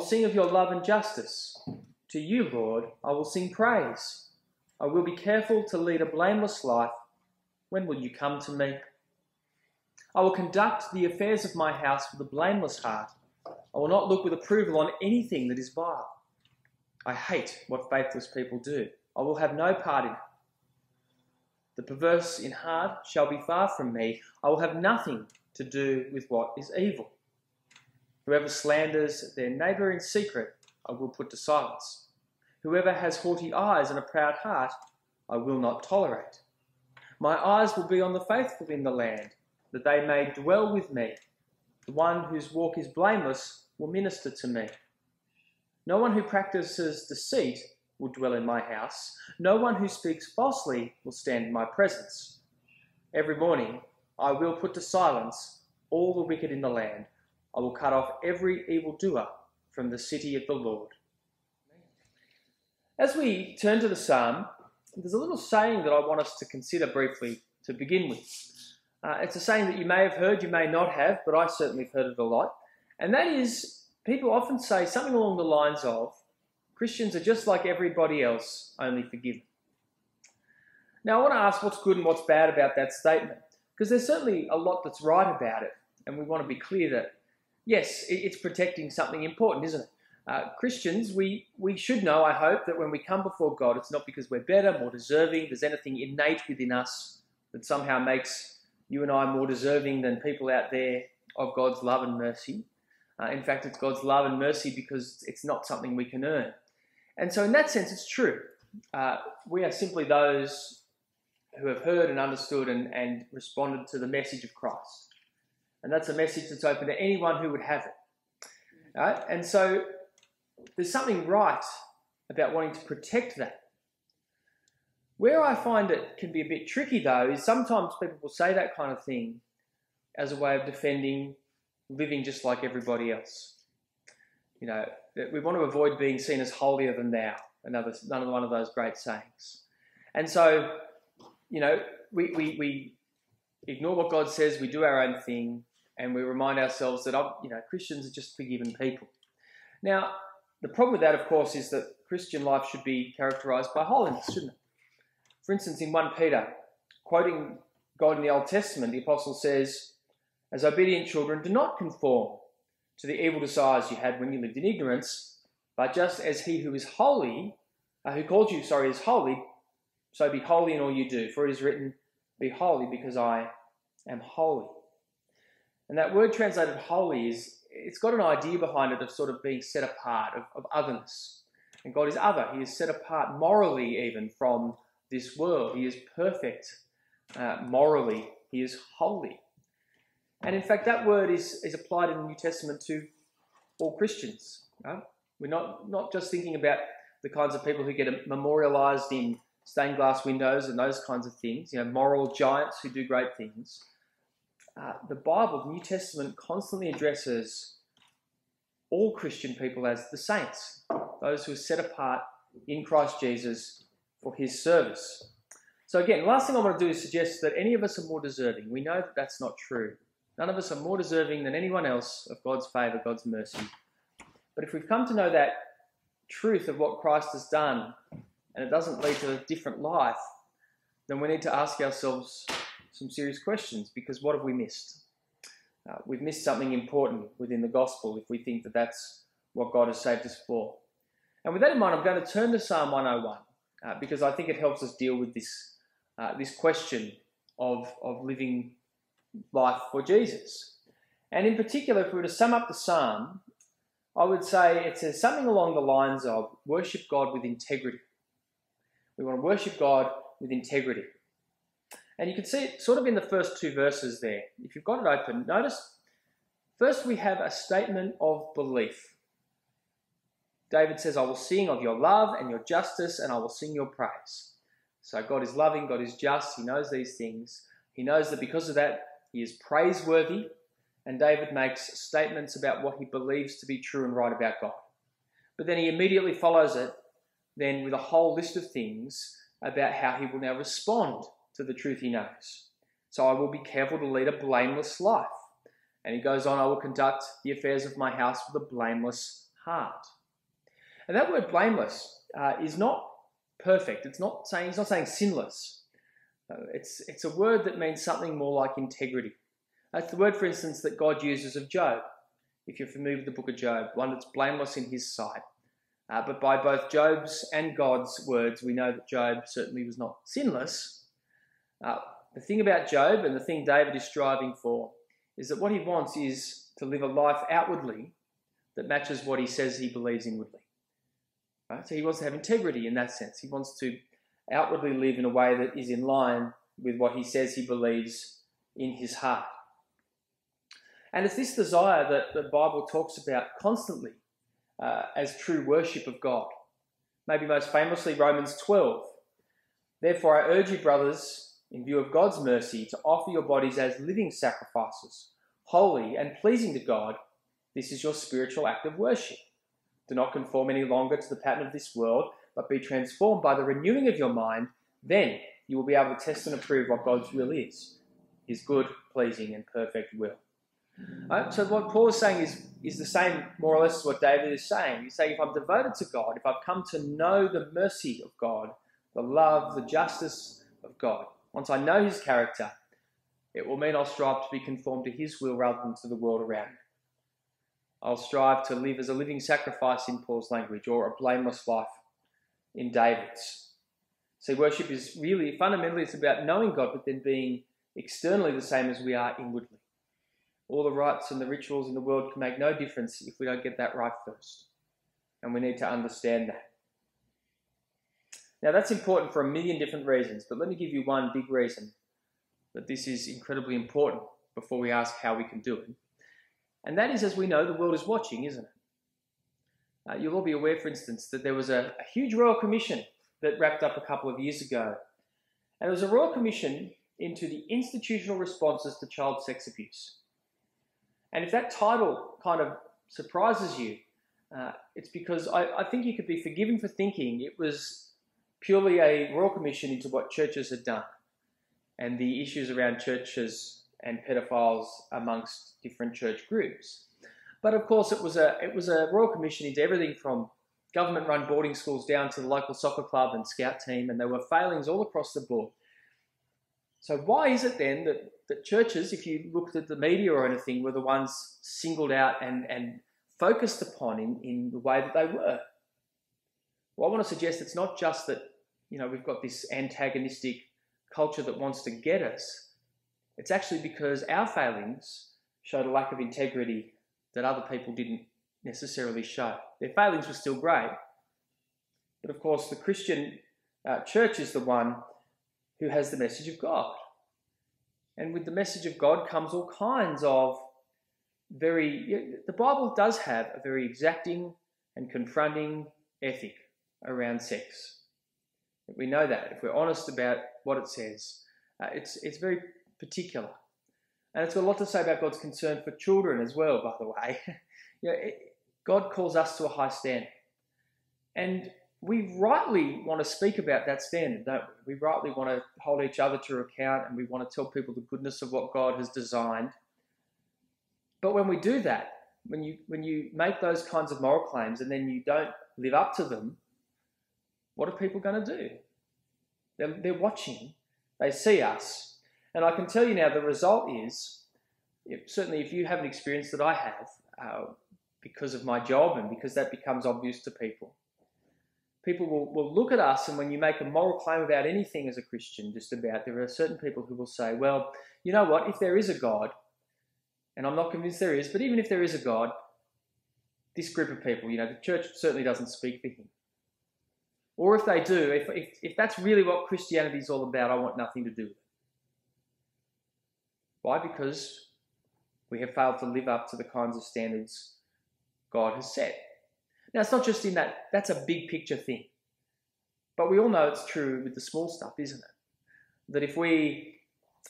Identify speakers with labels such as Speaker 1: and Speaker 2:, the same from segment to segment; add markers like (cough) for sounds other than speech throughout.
Speaker 1: will sing of your love and justice. To you, Lord, I will sing praise. I will be careful to lead a blameless life. When will you come to me? I will conduct the affairs of my house with a blameless heart. I will not look with approval on anything that is vile. I hate what faithless people do. I will have no part in it. The perverse in heart shall be far from me. I will have nothing to do with what is evil. Whoever slanders their neighbour in secret, I will put to silence. Whoever has haughty eyes and a proud heart, I will not tolerate. My eyes will be on the faithful in the land, that they may dwell with me. The one whose walk is blameless will minister to me. No one who practices deceit will dwell in my house. No one who speaks falsely will stand in my presence. Every morning I will put to silence all the wicked in the land. I will cut off every evildoer from the city of the Lord. As we turn to the psalm, there's a little saying that I want us to consider briefly to begin with. Uh, it's a saying that you may have heard, you may not have, but I certainly have heard it a lot. And that is, people often say something along the lines of, Christians are just like everybody else, only forgiven. Now, I want to ask what's good and what's bad about that statement, because there's certainly a lot that's right about it, and we want to be clear that, yes, it's protecting something important, isn't it? Uh, Christians, we, we should know, I hope, that when we come before God, it's not because we're better, more deserving, there's anything innate within us that somehow makes you and I more deserving than people out there of God's love and mercy. Uh, in fact, it's God's love and mercy because it's not something we can earn. And so, in that sense, it's true. Uh, we are simply those who have heard and understood and, and responded to the message of Christ. And that's a message that's open to anyone who would have it. Right? And so, there's something right about wanting to protect that. Where I find it can be a bit tricky, though, is sometimes people will say that kind of thing as a way of defending living just like everybody else. You know, we want to avoid being seen as holier than thou, another, another one of those great sayings. And so, you know, we, we, we ignore what God says, we do our own thing, and we remind ourselves that, oh, you know, Christians are just forgiven people. Now, the problem with that, of course, is that Christian life should be characterized by holiness, shouldn't it? For instance, in 1 Peter, quoting God in the Old Testament, the apostle says, As obedient children, do not conform to the evil desires you had when you lived in ignorance, but just as he who is holy, uh, who called you, sorry, is holy, so be holy in all you do. For it is written, Be holy because I am holy. And that word translated holy is, it's got an idea behind it of sort of being set apart, of, of otherness. And God is other. He is set apart morally, even from this world. He is perfect uh, morally. He is holy. And in fact, that word is, is applied in the New Testament to all Christians. Right? We're not, not just thinking about the kinds of people who get memorialized in stained glass windows and those kinds of things, you know, moral giants who do great things. Uh, the Bible, the New Testament, constantly addresses all Christian people as the saints, those who are set apart in Christ Jesus for his service. So, again, last thing I want to do is suggest that any of us are more deserving. We know that that's not true. None of us are more deserving than anyone else of God's favour, God's mercy. But if we've come to know that truth of what Christ has done, and it doesn't lead to a different life, then we need to ask ourselves some serious questions because what have we missed? Uh, we've missed something important within the gospel if we think that that's what God has saved us for. And with that in mind, I'm going to turn to Psalm 101 uh, because I think it helps us deal with this, uh, this question of, of living life for Jesus. And in particular, if we were to sum up the psalm, I would say it says something along the lines of worship God with integrity. We want to worship God with integrity. And you can see it sort of in the first two verses there. If you've got it open, notice first we have a statement of belief. David says, I will sing of your love and your justice, and I will sing your praise. So God is loving, God is just, He knows these things. He knows that because of that, he is praiseworthy, and David makes statements about what he believes to be true and right about God. But then he immediately follows it then with a whole list of things about how he will now respond to the truth he knows. So I will be careful to lead a blameless life. And he goes on, I will conduct the affairs of my house with a blameless heart. And that word blameless uh, is not perfect. It's not saying, he's not saying sinless. Uh, it's, it's a word that means something more like integrity. That's the word, for instance, that God uses of Job. If you're familiar with the book of Job, one that's blameless in his sight. Uh, but by both Job's and God's words, we know that Job certainly was not sinless. Uh, the thing about Job and the thing David is striving for is that what he wants is to live a life outwardly that matches what he says he believes inwardly. Right? So he wants to have integrity in that sense. He wants to outwardly live in a way that is in line with what he says he believes in his heart. And it's this desire that the Bible talks about constantly uh, as true worship of God. Maybe most famously, Romans 12. Therefore, I urge you, brothers, in view of God's mercy, to offer your bodies as living sacrifices, holy and pleasing to God. This is your spiritual act of worship. Do not conform any longer to the pattern of this world, but be transformed by the renewing of your mind. Then you will be able to test and approve what God's will is his good, pleasing, and perfect will. Right? So what Paul is saying is, is the same, more or less, what David is saying. He's saying, if I'm devoted to God, if I've come to know the mercy of God, the love, the justice of God, once I know his character, it will mean I'll strive to be conformed to his will rather than to the world around me. I'll strive to live as a living sacrifice in Paul's language or a blameless life in David's. See, worship is really, fundamentally, it's about knowing God, but then being externally the same as we are inwardly. All the rites and the rituals in the world can make no difference if we don't get that right first. And we need to understand that. Now, that's important for a million different reasons, but let me give you one big reason that this is incredibly important before we ask how we can do it. And that is, as we know, the world is watching, isn't it? Uh, you'll all be aware, for instance, that there was a, a huge royal commission that wrapped up a couple of years ago. And it was a royal commission into the institutional responses to child sex abuse. And if that title kind of surprises you, uh, it's because I, I, think you could be forgiven for thinking it was purely a royal commission into what churches had done and the issues around churches and pedophiles amongst different church groups. But of course, it was a it was a royal commission into everything from government-run boarding schools down to the local soccer club and scout team, and there were failings all across the board. So why is it then that, that churches, if you looked at the media or anything, were the ones singled out and, and focused upon in, in the way that they were? Well, I want to suggest it's not just that, you know, we've got this antagonistic culture that wants to get us. It's actually because our failings showed a lack of integrity that other people didn't necessarily show. Their failings were still great, but of course, the Christian uh, church is the one who has the message of God. And with the message of God comes all kinds of very, the Bible does have a very exacting and confronting ethic around sex. We know that if we're honest about what it says, uh, it's, it's very particular. And it's got a lot to say about God's concern for children as well, by the way. (laughs) you know, it, God calls us to a high standard. And we rightly want to speak about that standard, don't we? We rightly want to hold each other to account and we want to tell people the goodness of what God has designed. But when we do that, when you when you make those kinds of moral claims and then you don't live up to them, what are people going to do? They're, they're watching. They see us. And I can tell you now the result is, if, certainly if you have an experience that I have, uh, because of my job and because that becomes obvious to people, people will, will look at us and when you make a moral claim about anything as a Christian, just about, there are certain people who will say, well, you know what, if there is a God, and I'm not convinced there is, but even if there is a God, this group of people, you know, the church certainly doesn't speak for him. Or if they do, if, if, if that's really what Christianity is all about, I want nothing to do with it. Why? Because we have failed to live up to the kinds of standards God has set. Now, it's not just in that, that's a big picture thing. But we all know it's true with the small stuff, isn't it? That if we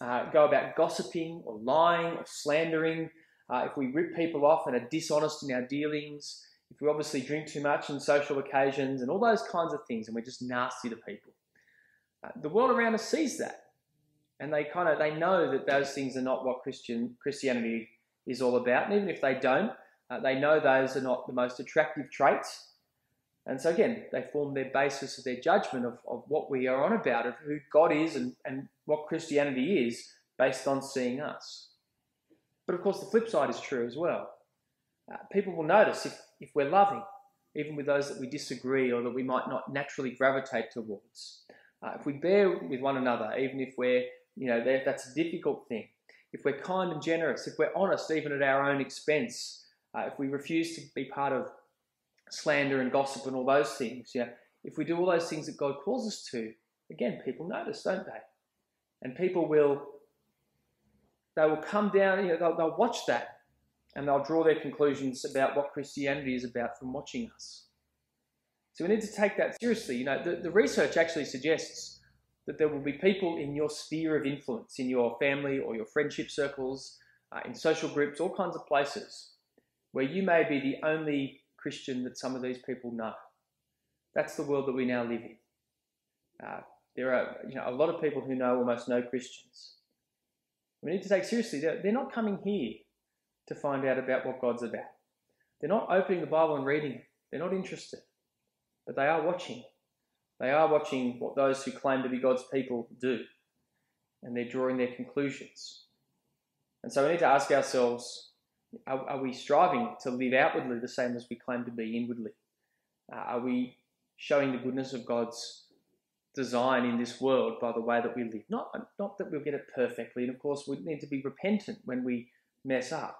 Speaker 1: uh, go about gossiping or lying or slandering, uh, if we rip people off and are dishonest in our dealings, if we obviously drink too much on social occasions and all those kinds of things, and we're just nasty to people, uh, the world around us sees that, and they kind of they know that those things are not what Christian Christianity is all about. And even if they don't, Uh, they know those are not the most attractive traits. And so, again, they form their basis of their judgment of, of what we are on about, of who God is and, and what Christianity is, based on seeing us. But of course, the flip side is true as well. Uh, people will notice if, if we're loving, even with those that we disagree or that we might not naturally gravitate towards. Uh, if we bear with one another, even if we're, you know, that's a difficult thing. If we're kind and generous, if we're honest, even at our own expense, uh, if we refuse to be part of slander and gossip and all those things, yeah, if we do all those things that God calls us to, again, people notice, don't they? And people will, they will come down, you know, they'll, they'll watch that and they'll draw their conclusions about what Christianity is about from watching us. So we need to take that seriously. You know, the, the research actually suggests that there will be people in your sphere of influence, in your family or your friendship circles, uh, in social groups, all kinds of places, where you may be the only Christian that some of these people know. That's the world that we now live in. Uh, there are you know, a lot of people who know almost no Christians. We need to take seriously, they're, they're not coming here to find out about what God's about. They're not opening the Bible and reading it. They're not interested. But they are watching. They are watching what those who claim to be God's people do. And they're drawing their conclusions. And so we need to ask ourselves are, are we striving to live outwardly the same as we claim to be inwardly? Uh, are we showing the goodness of God's design in this world by the way that we live? Not, not that we'll get it perfectly. And of course, we need to be repentant when we mess up.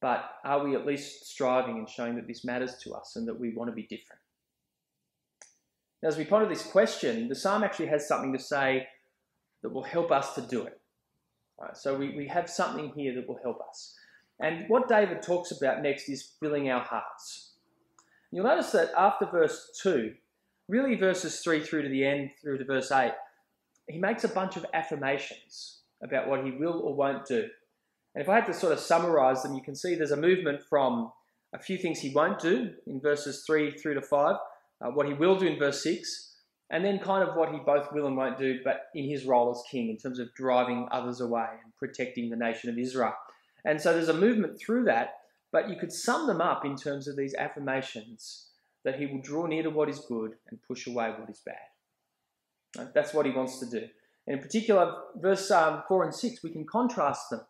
Speaker 1: But are we at least striving and showing that this matters to us and that we want to be different? Now, as we ponder this question, the psalm actually has something to say that will help us to do it. Right, so we, we have something here that will help us. And what David talks about next is filling our hearts. You'll notice that after verse 2, really verses 3 through to the end, through to verse 8, he makes a bunch of affirmations about what he will or won't do. And if I had to sort of summarize them, you can see there's a movement from a few things he won't do in verses 3 through to 5, uh, what he will do in verse 6, and then kind of what he both will and won't do, but in his role as king in terms of driving others away and protecting the nation of Israel. And so there's a movement through that, but you could sum them up in terms of these affirmations that he will draw near to what is good and push away what is bad. That's what he wants to do. And in particular, verse um, 4 and 6, we can contrast them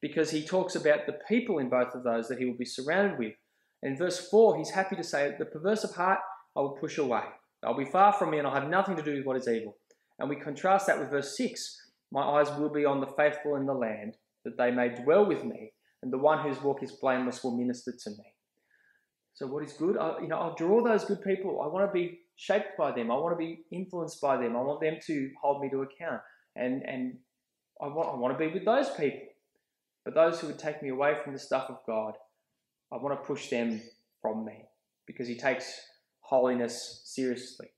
Speaker 1: because he talks about the people in both of those that he will be surrounded with. In verse 4, he's happy to say, The perverse of heart I will push away. They'll be far from me, and I'll have nothing to do with what is evil. And we contrast that with verse 6 My eyes will be on the faithful in the land, that they may dwell with me, and the one whose walk is blameless will minister to me. So, what is good? I, you know, I'll draw those good people. I want to be shaped by them. I want to be influenced by them. I want them to hold me to account. And, and I, want, I want to be with those people. But those who would take me away from the stuff of God, I want to push them from me because He takes holiness seriously.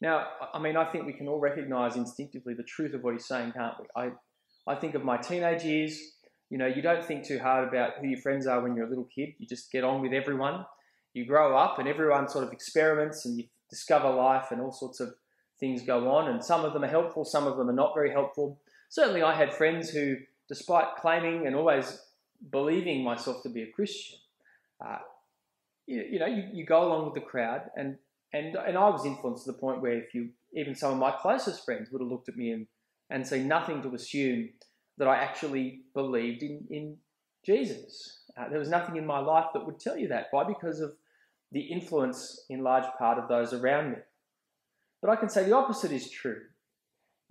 Speaker 1: Now, I mean, I think we can all recognize instinctively the truth of what He's saying, can't we? I, I think of my teenage years. You know, you don't think too hard about who your friends are when you're a little kid. You just get on with everyone. You grow up and everyone sort of experiments and you discover life and all sorts of things go on. And some of them are helpful, some of them are not very helpful. Certainly, I had friends who despite claiming and always believing myself to be a Christian, uh, you, you, know, you, you go along with the crowd, and and and I was influenced to the point where if you even some of my closest friends would have looked at me and and say nothing to assume that I actually believed in in Jesus. Uh, there was nothing in my life that would tell you that. Why? Because of the influence in large part of those around me. But I can say the opposite is true.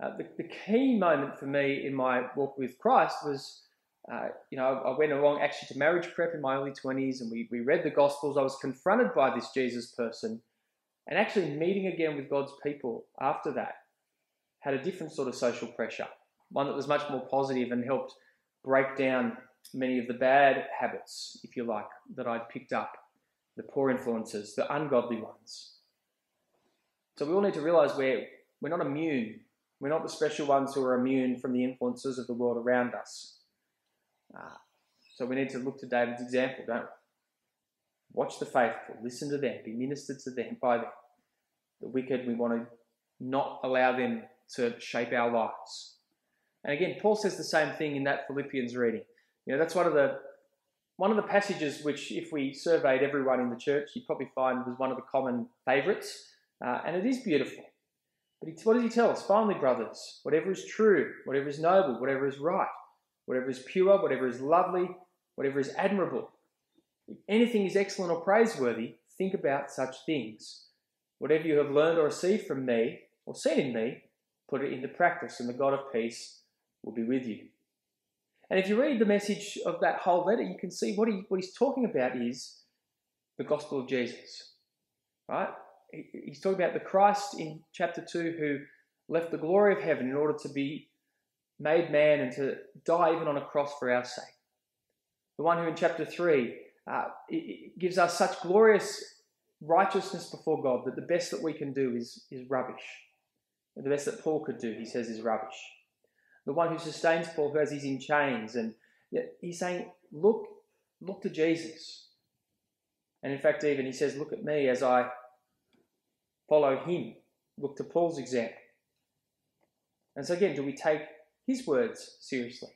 Speaker 1: Uh, the, the, key moment for me in my walk with Christ was, uh, you know, I went along actually to marriage prep in my early 20s and we, we read the Gospels. I was confronted by this Jesus person and actually meeting again with God's people after that had a different sort of social pressure, one that was much more positive and helped break down many of the bad habits, if you like, that I'd picked up, the poor influences, the ungodly ones. So we all need to realize we're, we're not immune we're not the special ones who are immune from the influences of the world around us. Uh, so we need to look to David's example, don't we? Watch the faithful, listen to them, be ministered to them by them. The wicked, we want to not allow them to shape our lives. And again, Paul says the same thing in that Philippians reading. You know, that's one of the one of the passages which, if we surveyed everyone in the church, you'd probably find was one of the common favourites, uh, and it is beautiful. But he, what does he tell us? Finally, brothers, whatever is true, whatever is noble, whatever is right, whatever is pure, whatever is lovely, whatever is admirable, if anything is excellent or praiseworthy, think about such things. Whatever you have learned or received from me or seen in me, put it into practice, and the God of peace will be with you. And if you read the message of that whole letter, you can see what, he, what he's talking about is the gospel of Jesus. Right? He's talking about the Christ in chapter 2 who left the glory of heaven in order to be made man and to die even on a cross for our sake. The one who in chapter 3 uh, gives us such glorious righteousness before God that the best that we can do is, is rubbish. The best that Paul could do, he says, is rubbish the one who sustains Paul, who has he's in chains. And he's saying, look, look to Jesus. And in fact, even he says, look at me as I follow him. Look to Paul's example. And so again, do we take his words seriously?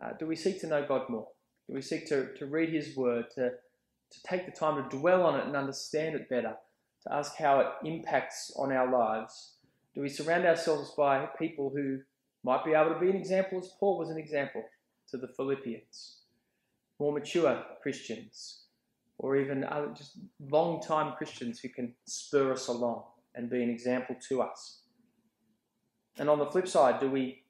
Speaker 1: Uh, do we seek to know God more? Do we seek to, to read his word, to, to take the time to dwell on it and understand it better, to ask how it impacts on our lives? Do we surround ourselves by people who might be able to be an example as Paul was an example to the Philippians. More mature Christians, or even other, just long time Christians who can spur us along and be an example to us. And on the flip side, do we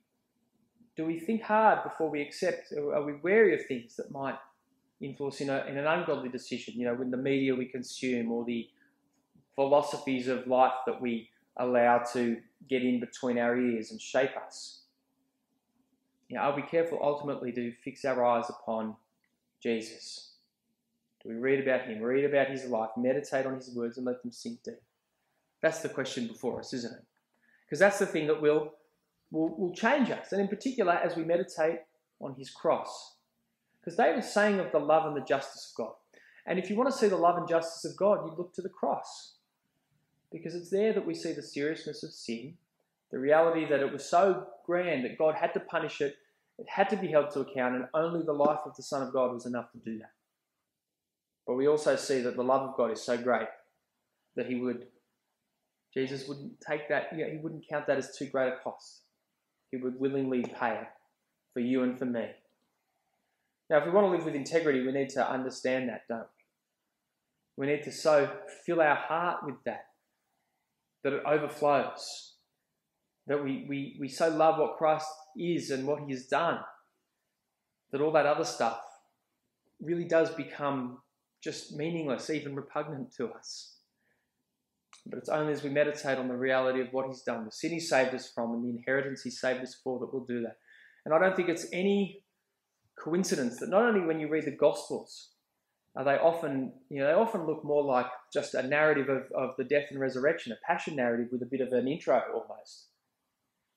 Speaker 1: do we think hard before we accept? Are we wary of things that might influence in, a, in an ungodly decision? You know, when the media we consume or the philosophies of life that we allow to get in between our ears and shape us. You know, are we careful ultimately to fix our eyes upon Jesus? Do we read about him, read about his life, meditate on his words, and let them sink deep? That's the question before us, isn't it? Because that's the thing that will, will, will change us, and in particular as we meditate on his cross. Because David's saying of the love and the justice of God. And if you want to see the love and justice of God, you look to the cross because it's there that we see the seriousness of sin, the reality that it was so grand that God had to punish it, it had to be held to account, and only the life of the Son of God was enough to do that. But we also see that the love of God is so great that He would, Jesus wouldn't take that, you know, He wouldn't count that as too great a cost. He would willingly pay it for you and for me. Now, if we want to live with integrity, we need to understand that, don't we? We need to so fill our heart with that that it overflows. That we, we, we so love what Christ is and what he has done, that all that other stuff really does become just meaningless, even repugnant to us. But it's only as we meditate on the reality of what he's done, the sin he saved us from, and the inheritance he saved us for, that we'll do that. And I don't think it's any coincidence that not only when you read the Gospels, uh, they often, you know, they often look more like just a narrative of, of the death and resurrection, a passion narrative with a bit of an intro almost.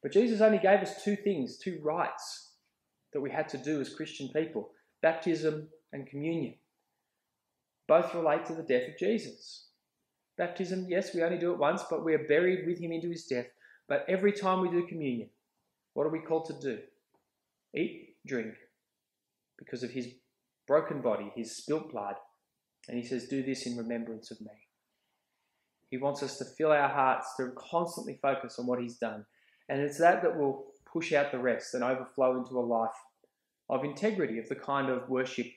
Speaker 1: But Jesus only gave us two things, two rites that we had to do as Christian people baptism and communion. Both relate to the death of Jesus. Baptism, yes, we only do it once, but we are buried with him into his death. But every time we do communion, what are we called to do? Eat, drink, because of his broken body, his spilt blood. And he says, Do this in remembrance of me. He wants us to fill our hearts to constantly focus on what he's done. And it's that that will push out the rest and overflow into a life of integrity, of the kind of worship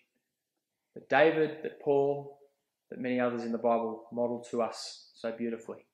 Speaker 1: that David, that Paul, that many others in the Bible model to us so beautifully.